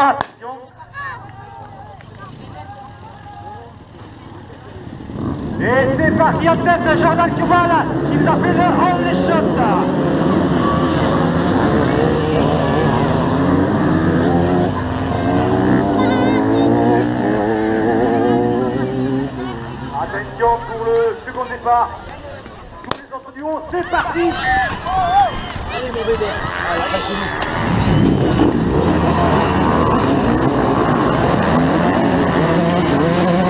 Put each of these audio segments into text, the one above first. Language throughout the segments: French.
Attention Et c'est parti en tête de Jordan Kubal qui nous a fait le only shot Attention pour le second départ. Tous les autres du haut, c'est parti Allez mon bébé. Oh,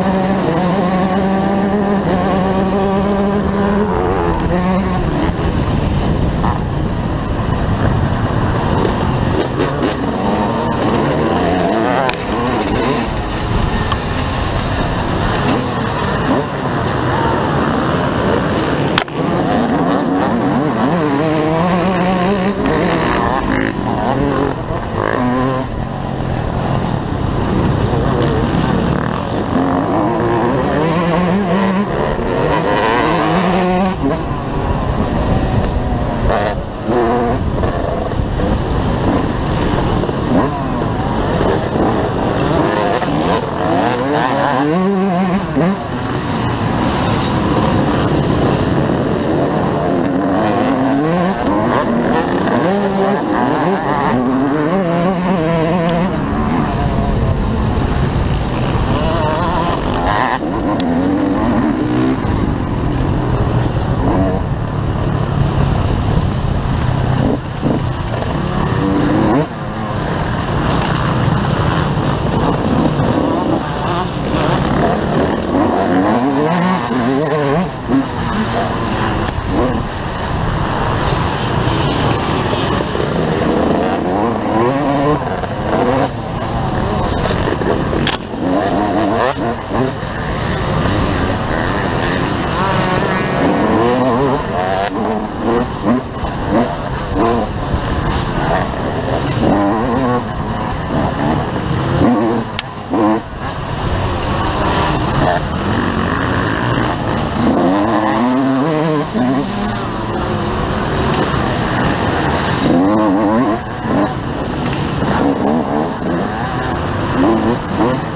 Uhum. uhum.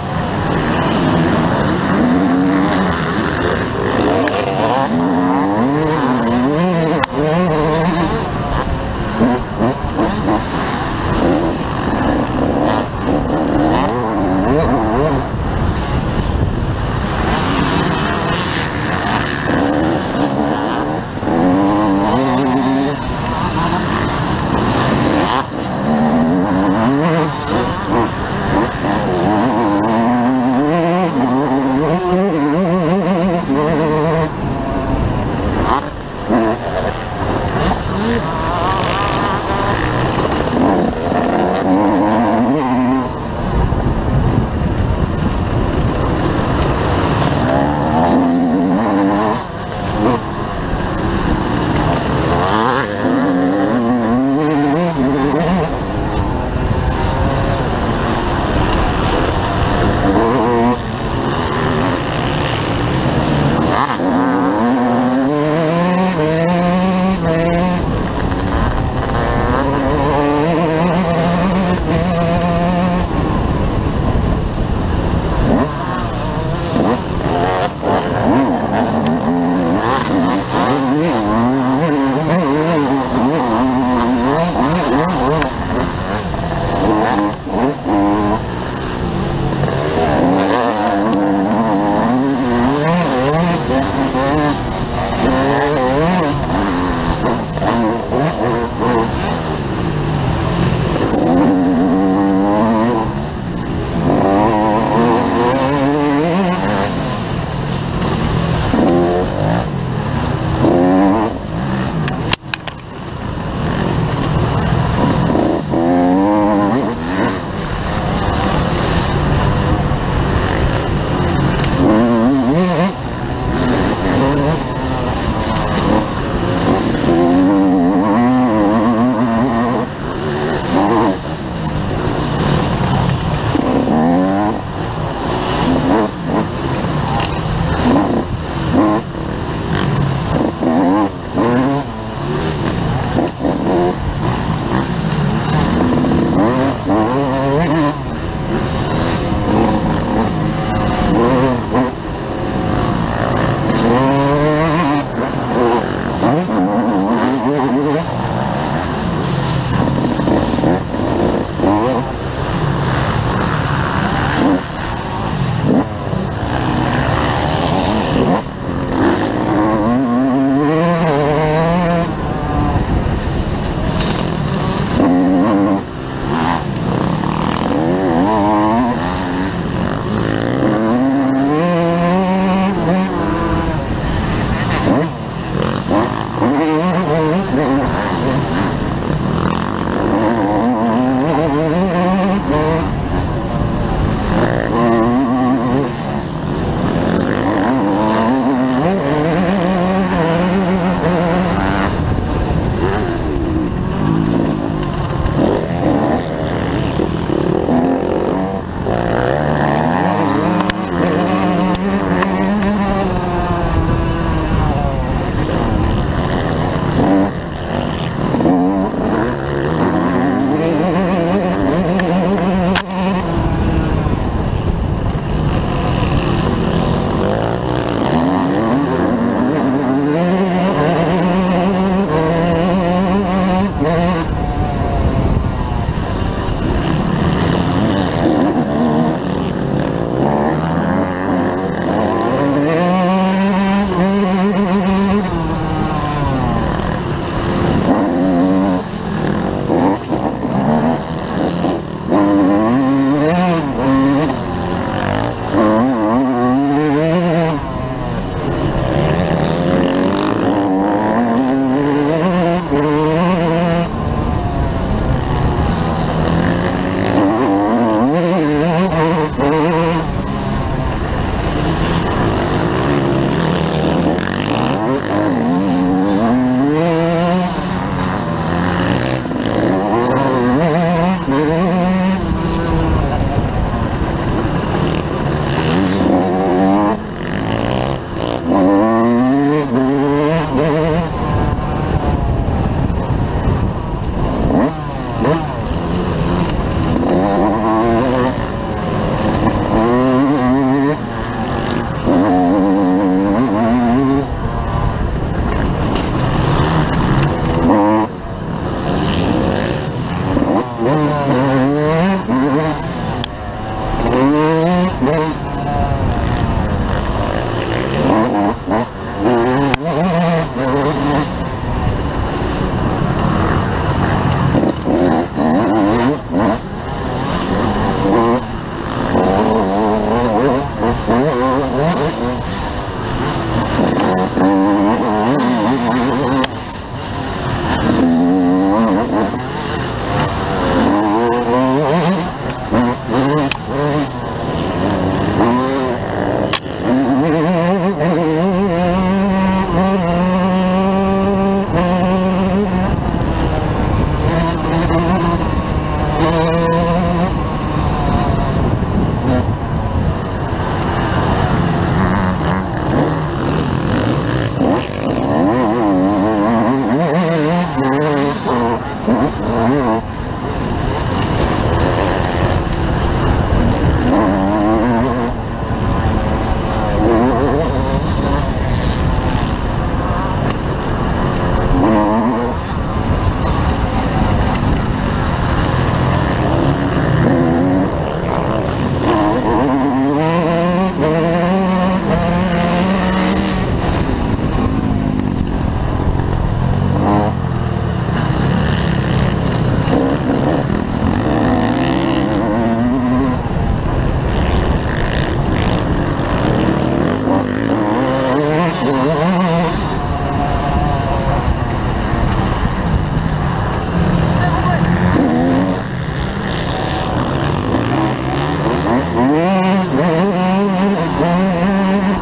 Mm-hmm. mm-hmm.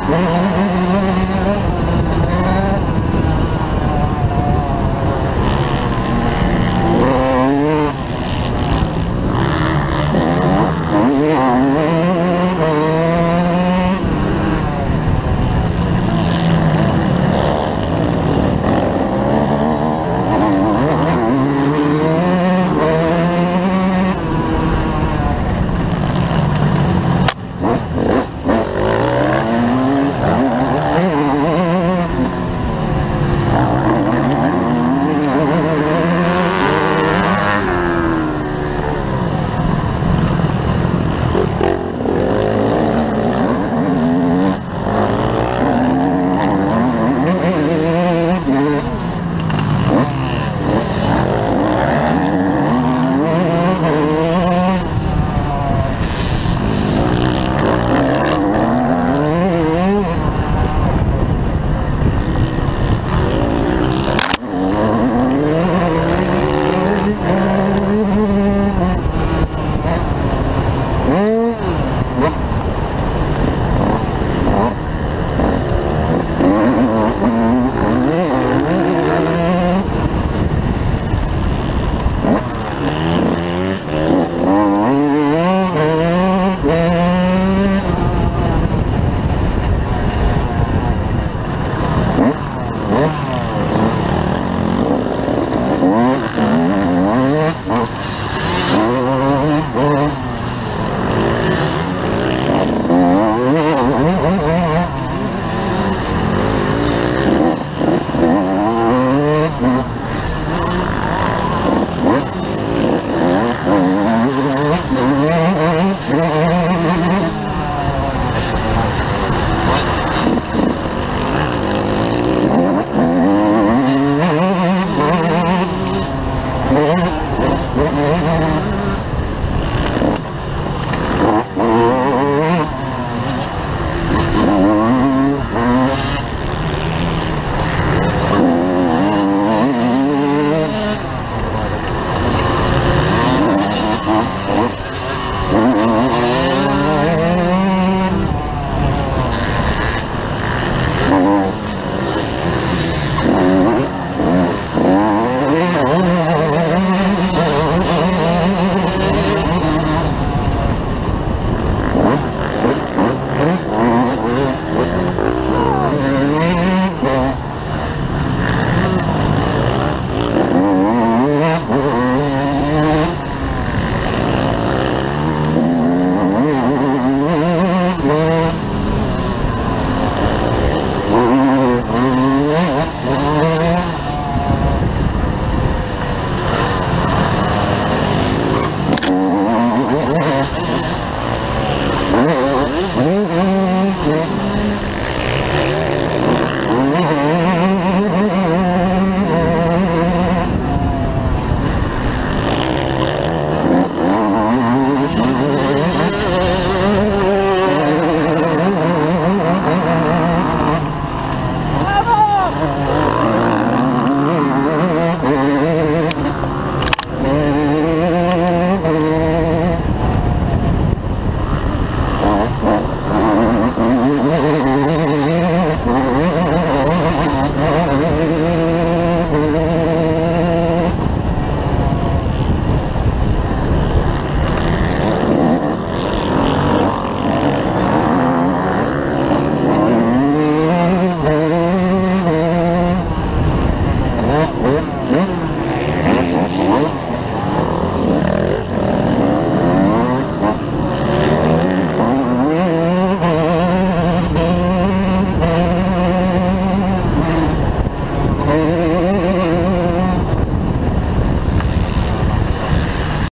Yeah.